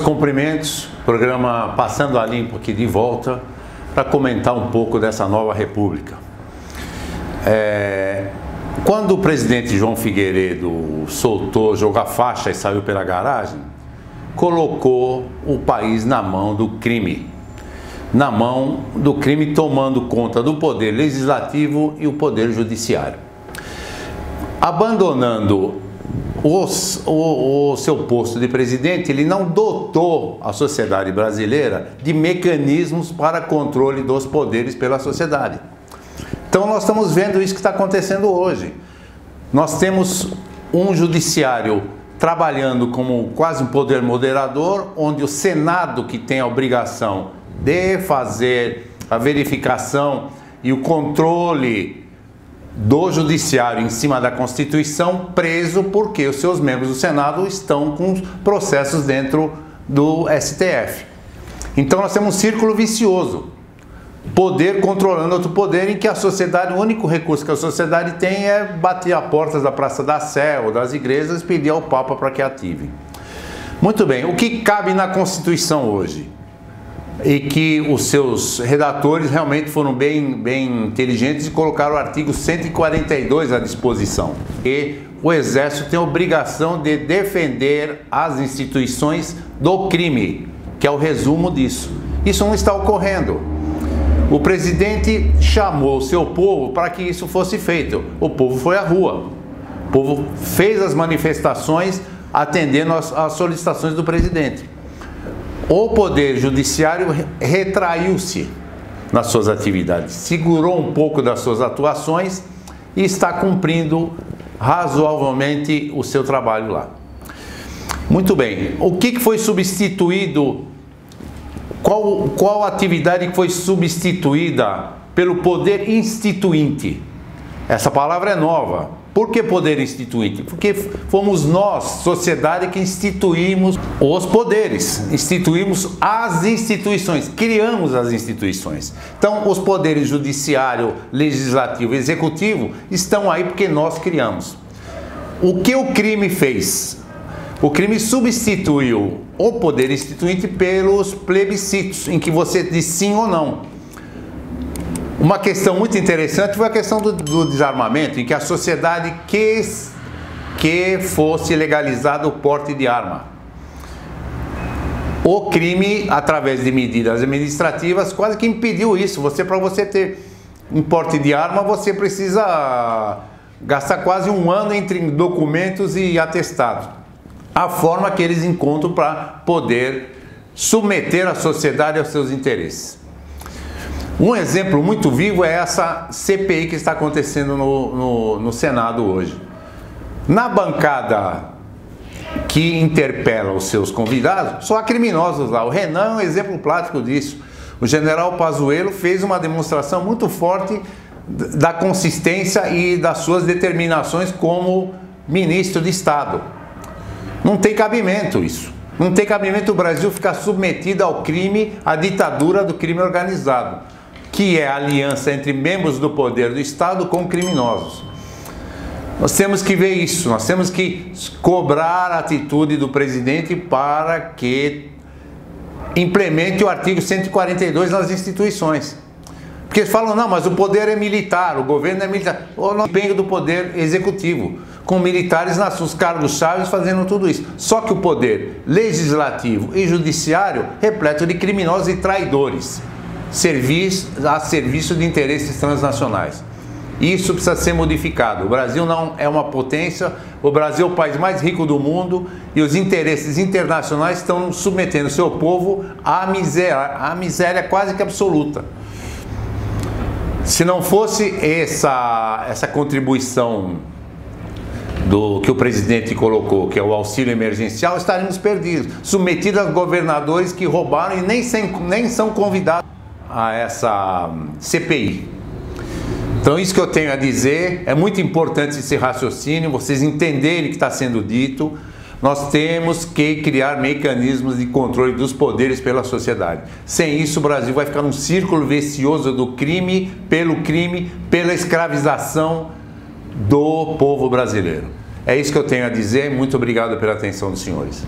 Meus cumprimentos. Programa Passando a Limpo aqui de volta para comentar um pouco dessa nova república. É, quando o presidente João Figueiredo soltou, jogou a faixa e saiu pela garagem, colocou o país na mão do crime. Na mão do crime, tomando conta do poder legislativo e o poder judiciário. Abandonando os, o, o, seu posto de presidente, ele não dotou a sociedade brasileira de mecanismos para controle dos poderes pela sociedade. Então nós estamos vendo isso que está acontecendo hoje. Nós temos um judiciário trabalhando como quase um poder moderador, onde o Senado, que tem a obrigação de fazer a verificação e o controle do Judiciário em cima da Constituição, preso porque os seus membros do Senado estão com processos dentro do STF. Então nós temos um círculo vicioso. Poder controlando outro poder em que a sociedade, o único recurso que a sociedade tem é bater a portas da Praça da Sé ou das igrejas e pedir ao Papa para que ative. Muito bem, o que cabe na Constituição hoje? E que os seus redatores realmente foram bem, bem inteligentes e colocaram o artigo 142 à disposição. E o Exército tem a obrigação de defender as instituições do crime, que é o resumo disso. Isso não está ocorrendo. O presidente chamou o seu povo para que isso fosse feito. O povo foi à rua. O povo fez as manifestações atendendo às solicitações do presidente o Poder Judiciário retraiu-se nas suas atividades, segurou um pouco das suas atuações e está cumprindo razoavelmente o seu trabalho lá. Muito bem, o que foi substituído? Qual, qual atividade foi substituída pelo poder instituinte? Essa palavra é nova. Por que poder instituinte? Porque fomos nós, sociedade, que instituímos os poderes, instituímos as instituições, criamos as instituições. Então, os poderes judiciário, legislativo executivo estão aí porque nós criamos. O que o crime fez? O crime substituiu o poder instituinte pelos plebiscitos, em que você diz sim ou não. Uma questão muito interessante foi a questão do, do desarmamento, em que a sociedade quis que fosse legalizado o porte de arma. O crime, através de medidas administrativas, quase que impediu isso. Você, para você ter um porte de arma, você precisa gastar quase um ano entre documentos e atestados. A forma que eles encontram para poder submeter a sociedade aos seus interesses. Um exemplo muito vivo é essa CPI que está acontecendo no, no, no Senado hoje. Na bancada que interpela os seus convidados, só há criminosos lá. O Renan é um exemplo prático disso. O general Pazuello fez uma demonstração muito forte da consistência e das suas determinações como ministro de Estado. Não tem cabimento isso. Não tem cabimento o Brasil ficar submetido ao crime, à ditadura do crime organizado que é a aliança entre membros do poder do Estado com criminosos. Nós temos que ver isso, nós temos que cobrar a atitude do presidente para que implemente o artigo 142 nas instituições. Porque eles falam, não, mas o poder é militar, o governo é militar. Não depende do poder executivo, com militares nas seus cargos chaves fazendo tudo isso. Só que o poder legislativo e judiciário repleto de criminosos e traidores serviço, a serviço de interesses transnacionais. Isso precisa ser modificado. O Brasil não é uma potência, o Brasil é o país mais rico do mundo e os interesses internacionais estão submetendo seu povo à miséria, à miséria quase que absoluta. Se não fosse essa, essa contribuição do que o presidente colocou, que é o auxílio emergencial, estaríamos perdidos, submetidos a governadores que roubaram e nem, sem, nem são convidados a essa CPI. Então, isso que eu tenho a dizer, é muito importante esse raciocínio, vocês entenderem o que está sendo dito. Nós temos que criar mecanismos de controle dos poderes pela sociedade. Sem isso, o Brasil vai ficar num círculo vicioso do crime, pelo crime, pela escravização do povo brasileiro. É isso que eu tenho a dizer. Muito obrigado pela atenção dos senhores.